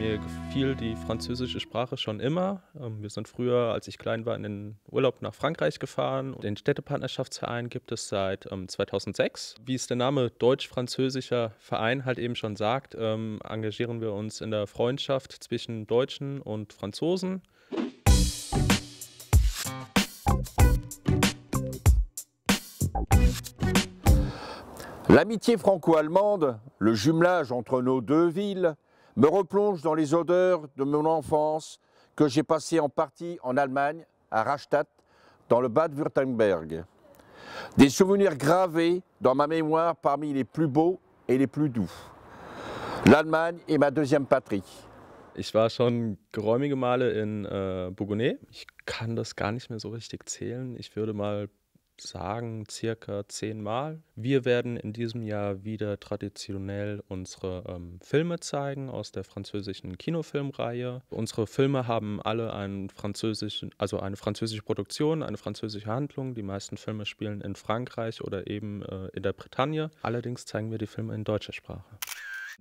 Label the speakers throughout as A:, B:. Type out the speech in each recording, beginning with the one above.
A: Mir gefiel die französische Sprache schon immer. Ähm, wir sind früher, als ich klein war, in den Urlaub nach Frankreich gefahren. Den Städtepartnerschaftsverein gibt es seit 2006. Ähm, Wie es der Name Deutsch-Französischer Verein halt eben schon sagt, ähm, engagieren wir uns in der Freundschaft zwischen Deutschen und Franzosen.
B: L'amitié franco-allemande, le jumelage entre nos deux villes, me replonge dans les odeurs de mon enfance que j'ai passée en partie en Allemagne, à Rastatt, dans le Bad-Württemberg. Des souvenirs gravés dans ma mémoire parmi les plus beaux et les plus doux. L'Allemagne est ma deuxième patrie.
A: Ich war schon geräumige Male in äh. Ich kann das gar nicht mehr so richtig zählen. Ich würde mal sagen, circa zehnmal. Wir werden in diesem Jahr wieder traditionell unsere ähm, Filme zeigen aus der französischen Kinofilmreihe. Unsere Filme haben alle einen französischen, also eine französische Produktion, eine französische Handlung. Die meisten Filme spielen in Frankreich oder eben äh, in der Bretagne. Allerdings zeigen wir die Filme in deutscher Sprache.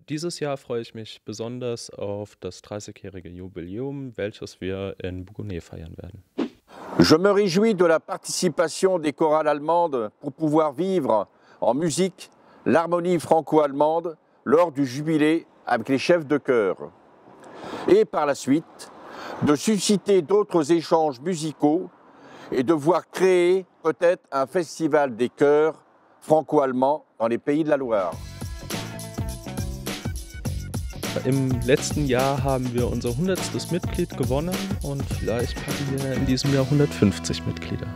A: Dieses Jahr freue ich mich besonders auf das 30-jährige Jubiläum, welches wir in Bourgogne feiern werden.
B: Je me réjouis de la participation des chorales allemandes pour pouvoir vivre en musique l'harmonie franco-allemande lors du jubilé avec les chefs de chœur. Et par la suite, de susciter d'autres échanges musicaux et de voir créer peut-être un festival des chœurs franco-allemands dans les pays de la Loire.
A: Im letzten Jahr haben wir unser 100. Mitglied gewonnen und vielleicht packen wir in diesem Jahr 150 Mitglieder.